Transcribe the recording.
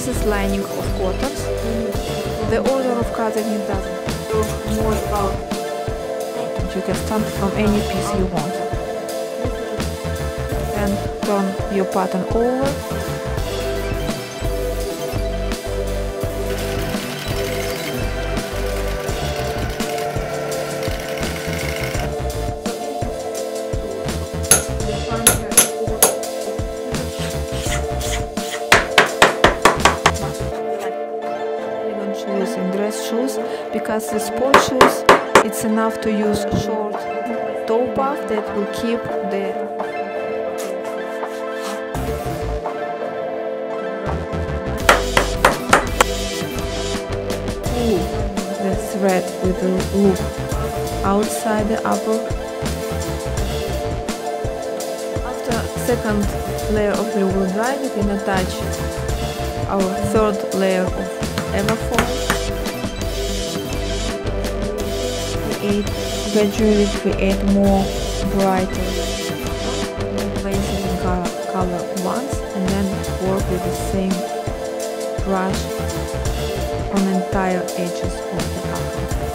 This is lining of cottons. The order of cutting it doesn't you can start from any piece you want. Then turn your pattern over. Shoes because the sport shoes it's enough to use short toe puff that will keep the the thread with the loop. Outside the upper. After second layer of the wool dry we can attach our third layer of everfoil create gradually create more brighter color, color once and then work with the same brush on entire edges of the upper.